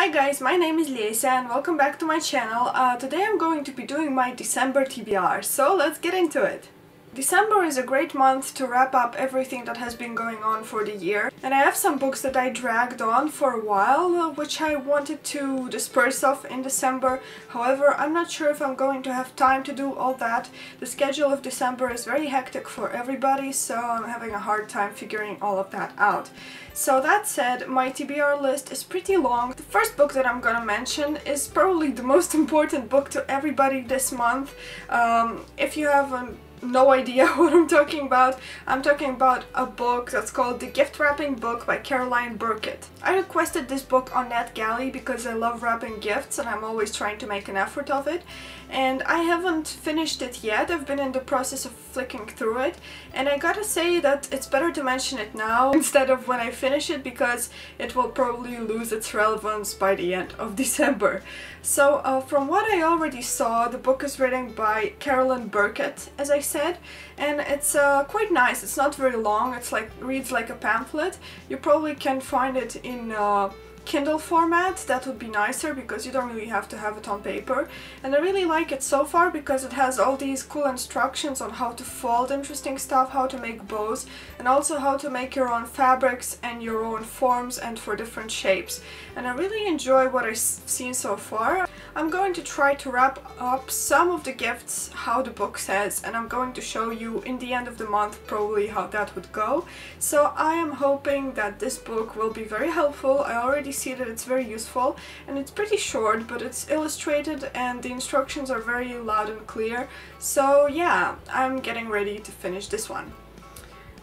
Hi guys, my name is Lesia and welcome back to my channel. Uh, today I'm going to be doing my December TBR, so let's get into it. December is a great month to wrap up everything that has been going on for the year and I have some books that I dragged on for a while uh, which I wanted to disperse off in December however I'm not sure if I'm going to have time to do all that. The schedule of December is very hectic for everybody so I'm having a hard time figuring all of that out. So that said, my TBR list is pretty long. The first book that I'm gonna mention is probably the most important book to everybody this month. Um, if you haven't no idea what I'm talking about. I'm talking about a book that's called The Gift Wrapping Book by Caroline Birkett. I requested this book on NetGalley because I love wrapping gifts and I'm always trying to make an effort of it. And I haven't finished it yet, I've been in the process of flicking through it. And I gotta say that it's better to mention it now instead of when I finish it because it will probably lose its relevance by the end of December. So uh, from what I already saw, the book is written by Caroline Birkett, as I said, and it's uh, quite nice. It's not very long, it's like reads like a pamphlet. You probably can find it in uh, Kindle format, that would be nicer because you don't really have to have it on paper. And I really like it so far because it has all these cool instructions on how to fold interesting stuff, how to make bows, and also how to make your own fabrics and your own forms and for different shapes. And I really enjoy what I've seen so far. I'm going to try to wrap up some of the gifts how the book says and I'm going to show you in the end of the month probably how that would go. So I am hoping that this book will be very helpful. I already already see that it's very useful and it's pretty short but it's illustrated and the instructions are very loud and clear so yeah I'm getting ready to finish this one.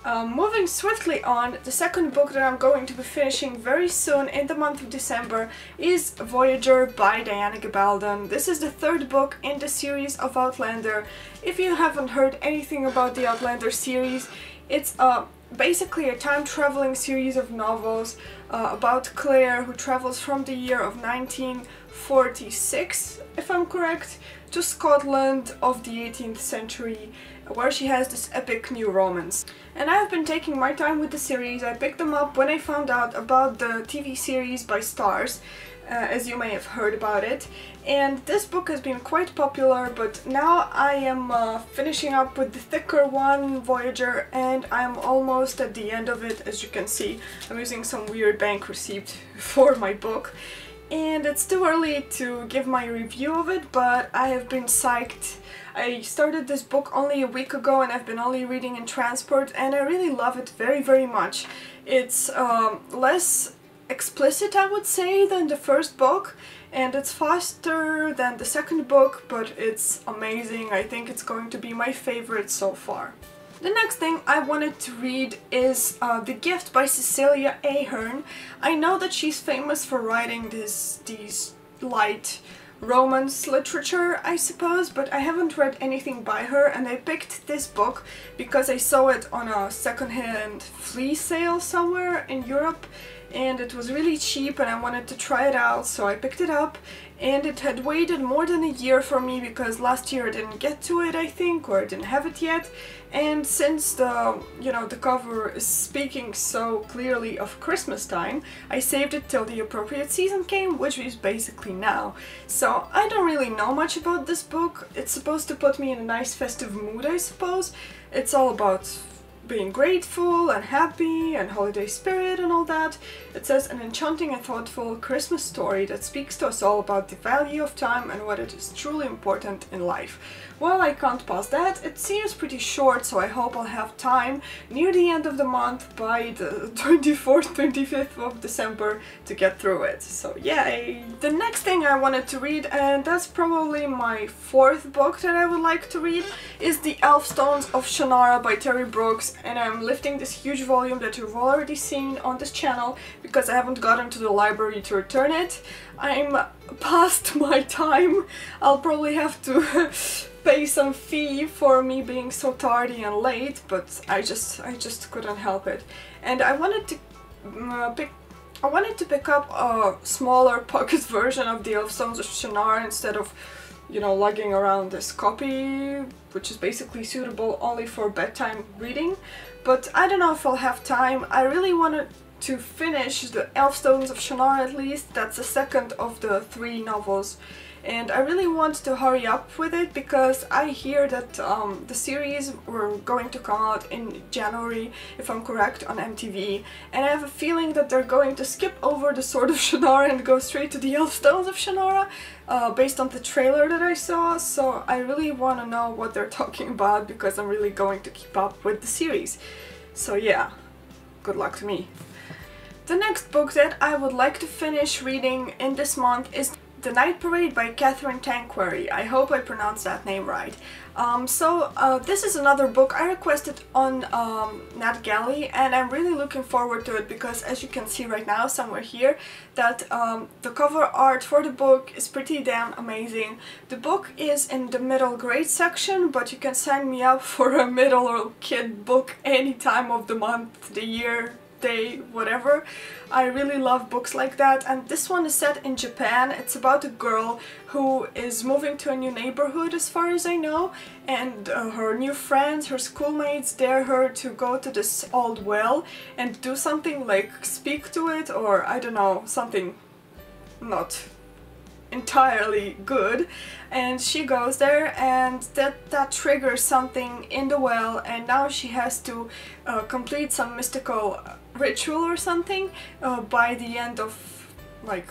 Um, moving swiftly on, the second book that I'm going to be finishing very soon in the month of December is Voyager by Diana Gabaldon. This is the third book in the series of Outlander. If you haven't heard anything about the Outlander series, it's a basically a time-traveling series of novels uh, about Claire who travels from the year of 1946, if I'm correct, to Scotland of the 18th century where she has this epic new romance. And I've been taking my time with the series, I picked them up when I found out about the TV series by Starz uh, as you may have heard about it. And this book has been quite popular, but now I am uh, finishing up with the thicker one, Voyager, and I'm almost at the end of it, as you can see. I'm using some weird bank receipt for my book. And it's too early to give my review of it, but I have been psyched. I started this book only a week ago and I've been only reading in transport and I really love it very very much. It's um, less explicit, I would say, than the first book, and it's faster than the second book, but it's amazing. I think it's going to be my favorite so far. The next thing I wanted to read is uh, The Gift by Cecelia Ahern. I know that she's famous for writing this, these light romance literature, I suppose, but I haven't read anything by her and I picked this book because I saw it on a secondhand flea sale somewhere in Europe and it was really cheap and I wanted to try it out so I picked it up. And it had waited more than a year for me because last year I didn't get to it I think or I didn't have it yet. And since the you know the cover is speaking so clearly of Christmas time I saved it till the appropriate season came which is basically now. So I don't really know much about this book. It's supposed to put me in a nice festive mood I suppose. It's all about being grateful and happy and holiday spirit and all that. It says an enchanting and thoughtful Christmas story that speaks to us all about the value of time and what it is truly important in life. Well, I can't pass that. It seems pretty short, so I hope I'll have time near the end of the month by the 24th, 25th of December to get through it. So yay! The next thing I wanted to read, and that's probably my fourth book that I would like to read, is The Elfstones of Shannara by Terry Brooks and I'm lifting this huge volume that you've already seen on this channel because I haven't gotten to the library to return it. I'm past my time. I'll probably have to pay some fee for me being so tardy and late, but I just I just couldn't help it. And I wanted to mm, uh, pick I wanted to pick up a smaller pocket version of the Elfstones of Shannara instead of you know, lugging around this copy, which is basically suitable only for bedtime reading. But I don't know if I'll have time. I really wanted to finish the Elfstones of Shannara at least. That's the second of the three novels and I really want to hurry up with it because I hear that um, the series were going to come out in January, if I'm correct, on MTV, and I have a feeling that they're going to skip over the Sword of Shannara and go straight to the Elfstones of Shannara, uh, based on the trailer that I saw, so I really want to know what they're talking about because I'm really going to keep up with the series. So yeah, good luck to me. The next book that I would like to finish reading in this month is the Night Parade by Kathryn Tanquary. I hope I pronounced that name right. Um, so uh, this is another book I requested on um, NetGalley and I'm really looking forward to it because as you can see right now somewhere here that um, the cover art for the book is pretty damn amazing. The book is in the middle grade section but you can sign me up for a middle or kid book any time of the month, the year, day, whatever. I really love books like that and this one is set in Japan. It's about a girl who is moving to a new neighborhood as far as I know and uh, her new friends, her schoolmates dare her to go to this old well and do something like speak to it or I don't know, something not entirely good and she goes there and that that triggers something in the well and now she has to uh, complete some mystical ritual or something uh, by the end of like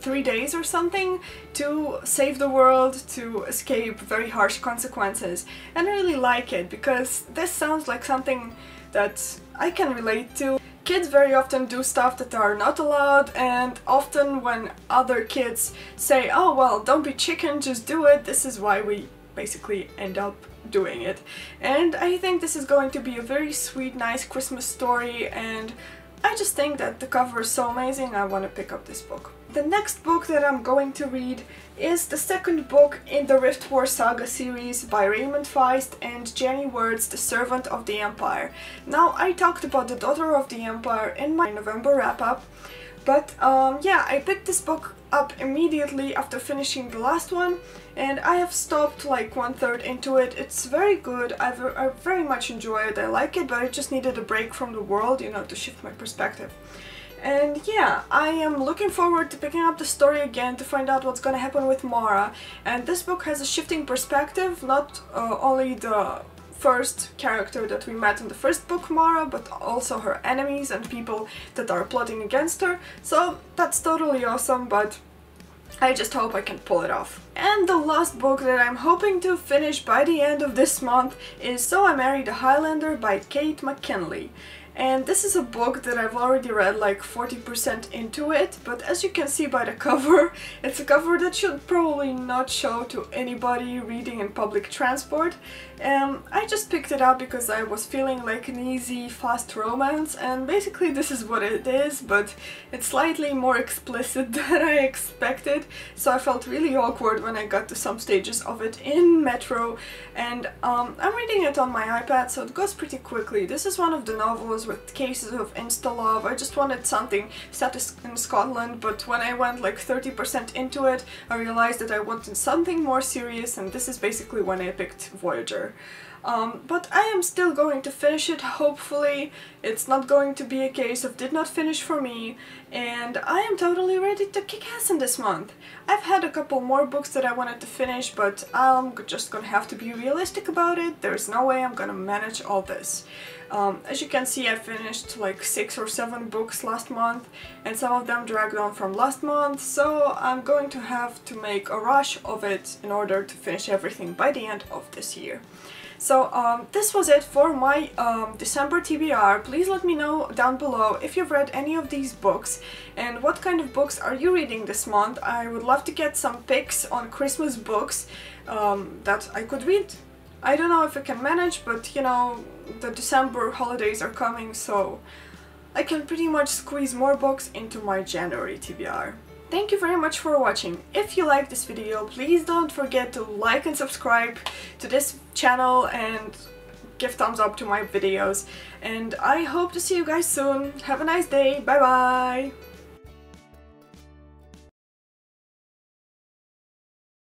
three days or something to save the world, to escape very harsh consequences. And I really like it because this sounds like something that I can relate to. Kids very often do stuff that are not allowed and often when other kids say, oh well, don't be chicken, just do it, this is why we basically end up doing it. And I think this is going to be a very sweet, nice Christmas story and I just think that the cover is so amazing I want to pick up this book. The next book that I'm going to read is the second book in the Rift War Saga series by Raymond Feist and Jenny Wurts, The Servant of the Empire. Now, I talked about The Daughter of the Empire in my November wrap-up, but um, yeah, I picked this book up immediately after finishing the last one and I have stopped like one third into it. It's very good, I, I very much enjoy it, I like it, but I just needed a break from the world, you know, to shift my perspective. And yeah, I am looking forward to picking up the story again to find out what's gonna happen with Mara. And this book has a shifting perspective, not uh, only the first character that we met in the first book, Mara, but also her enemies and people that are plotting against her. So that's totally awesome, but I just hope I can pull it off. And the last book that I'm hoping to finish by the end of this month is So I Married a Highlander by Kate McKinley. And this is a book that I've already read like 40% into it, but as you can see by the cover, it's a cover that should probably not show to anybody reading in public transport. Um, I just picked it up because I was feeling like an easy, fast romance, and basically this is what it is, but it's slightly more explicit than I expected, so I felt really awkward when I got to some stages of it in Metro, and um, I'm reading it on my iPad, so it goes pretty quickly. This is one of the novels with cases of insta-love. I just wanted something set in Scotland, but when I went like 30% into it, I realized that I wanted something more serious, and this is basically when I picked Voyager. Um, but I am still going to finish it, hopefully. It's not going to be a case of did not finish for me, and I am totally ready to kick ass in this month. I've had a couple more books that I wanted to finish, but I'm just gonna have to be realistic about it. There's no way I'm gonna manage all this. Um, as you can see, I finished like six or seven books last month, and some of them dragged on from last month, so I'm going to have to make a rush of it in order to finish everything by the end of this year. So um, this was it for my um, December TBR. Please let me know down below if you've read any of these books and what kind of books are you reading this month. I would love to get some picks on Christmas books um, that I could read. I don't know if I can manage, but you know, the December holidays are coming, so I can pretty much squeeze more books into my January TBR. Thank you very much for watching. If you like this video, please don't forget to like and subscribe to this channel and give thumbs up to my videos. And I hope to see you guys soon. Have a nice day. Bye bye.